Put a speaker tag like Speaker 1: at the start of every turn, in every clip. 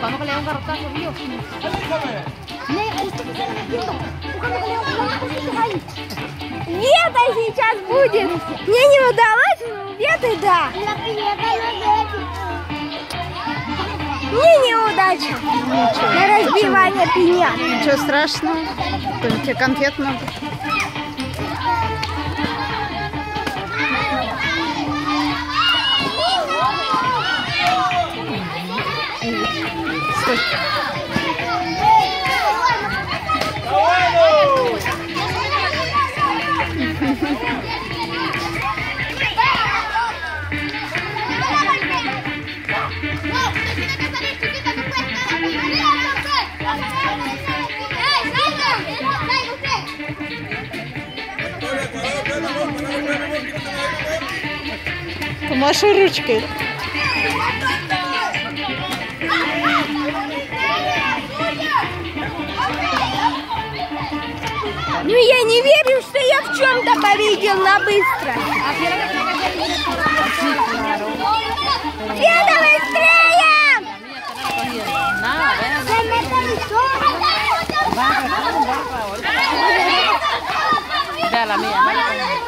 Speaker 1: Vamos que le da un garrotazo, Dios. Не, пусть ты не кинул. Уходи, Леон, Леон, ahí.
Speaker 2: Вета сейчас будет. Мне не удалось, но Веты да. Мне неудача. На разбивание пеня.
Speaker 3: Ничего страшного. Только конфет много. Помаши ручкой.
Speaker 2: Ну я не верю, что я в чем-то победил на быстро. Света, быстрее!
Speaker 1: A la mía, vaya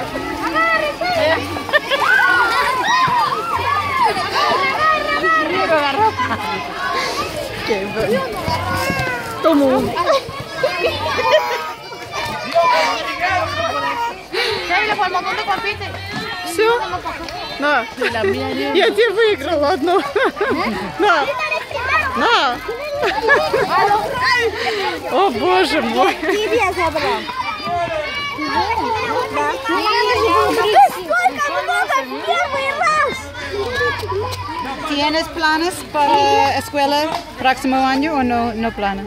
Speaker 1: Montón de confites.
Speaker 3: Все? На. Я тебе выиграла одну. На. На. О, боже мой.
Speaker 2: Тебе забрал. Да. Сколько много первый раз.
Speaker 3: ¿Tienes planes para escuela próximo año o no, no planes?